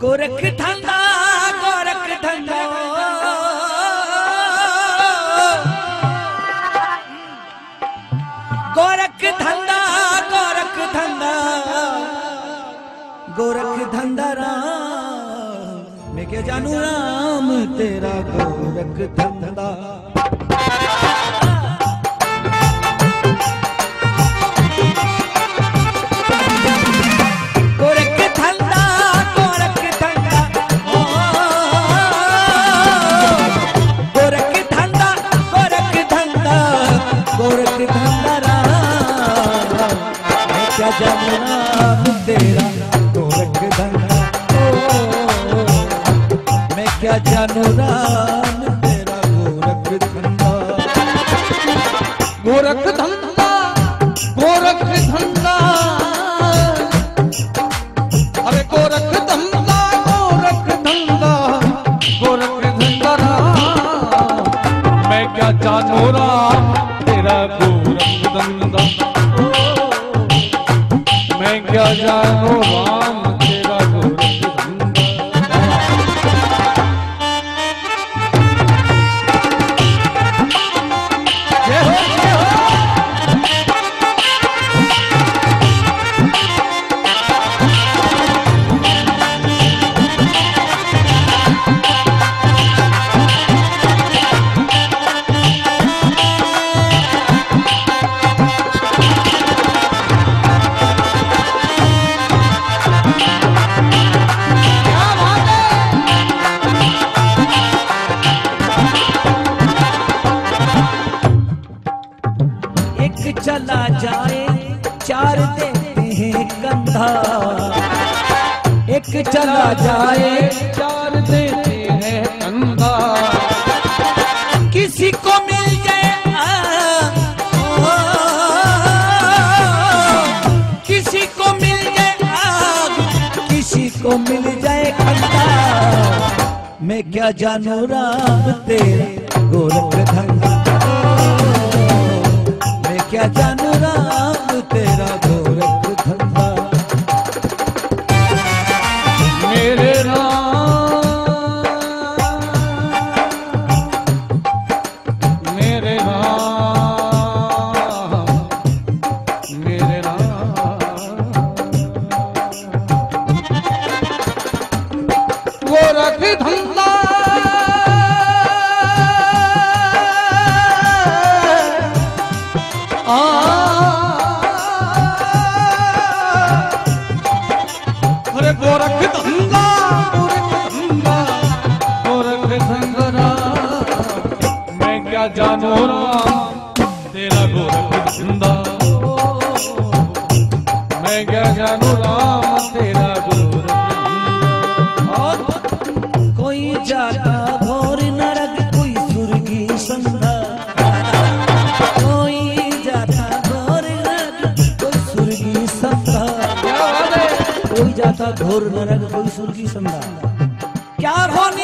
गोरख धंधा गोरख धंधा। गोरख धंधा गोरख धंधा। गोरख धंधा राम, मैं क्या जानू राम तेरा गोरख धंधा? गोरख धंधा। अरे गोरख धंधा गोरख धंधा गोरख धंधा मैं क्या जानू राम तेरा गोरख धंधा? मैं क्या जानू राम चला जाए चार देते हैं कंधा किसी को मिल जाए किसी को मिल जाए किसी को मिल जाए खंडा मैं क्या जानू राम तेरा गोरख धंधा मैं क्या जानू राम तेरा गोरख धंधा मैं क्या जानू राम तेरा गोरख कोई जाता घोर नरक कोई सुर्गी संधा कोई जाता घोर नरक कोई सुर्गी संधा क्या बात कोई जाता घोर नरक कोई सुर्गी संधा क्या होनी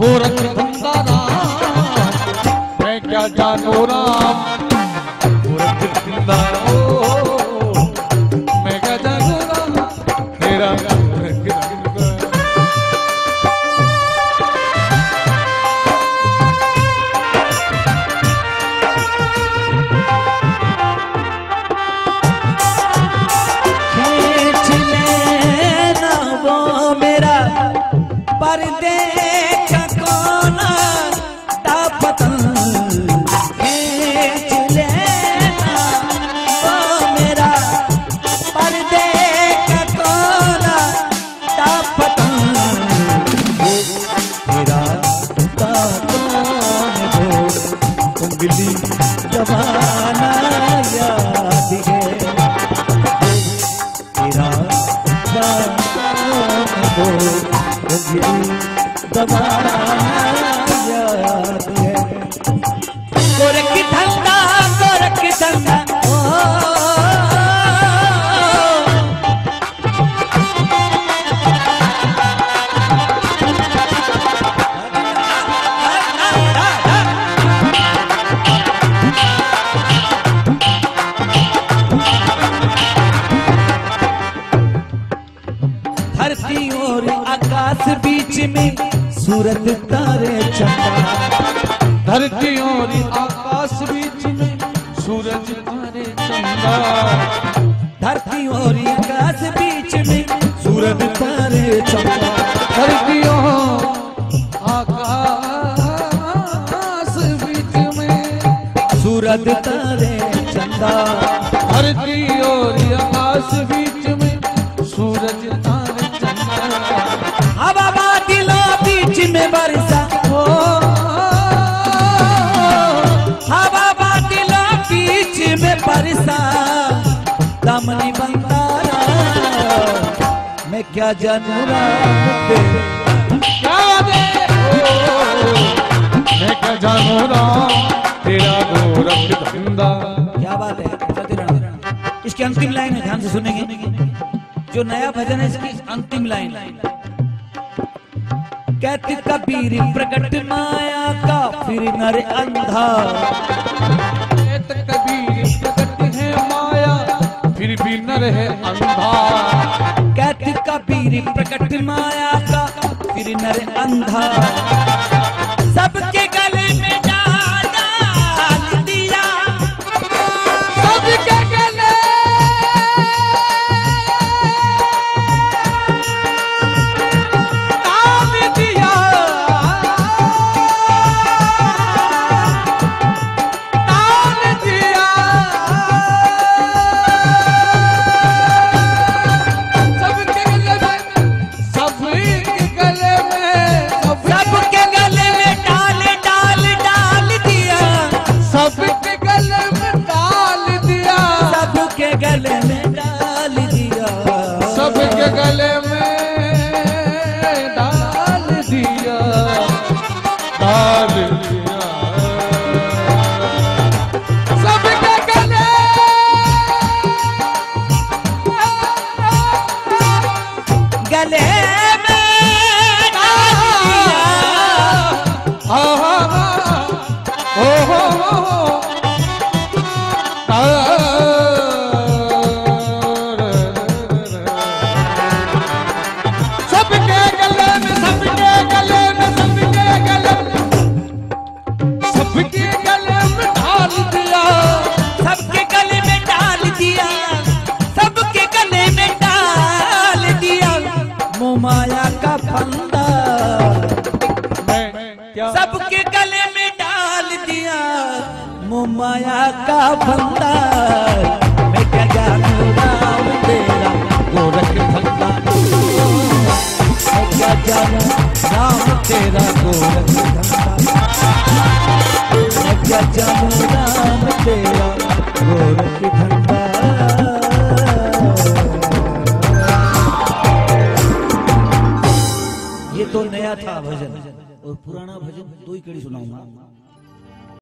गोरख धंधा राम मैं क्या जानू राम? उंगली तारे चंदा धरती और आकाश बीच में सूरज तारे चंदा धरती और आकाश बीच में सूरज तारे चंदा धरती और आकाश बीच में सूरज तारे चंदा धरती और आकाश बीच में वर्षा दामनी बंदारा मैं क्या जानू मैं क्या जानू तेरा गोरख धंधा? क्या बात है? इसकी अंतिम लाइन है ध्यान से सुनेंगे। जो नया भजन है इसकी अंतिम लाइन। कहते कबीर प्रकट माया का फिर नर अंधा। फिर भी नर है अंधा कहते कबीर प्रकट माया का फिर नर अंधा सबके सबके मोमाया का फंदा सबके गले में डाल दिया। मुमाया का फंदा। मैं क्या जानू राम तेरा? गोरख फंदा। मैं क्या जानू राम तेरा? गोरख फंदा। सुनाऊंगा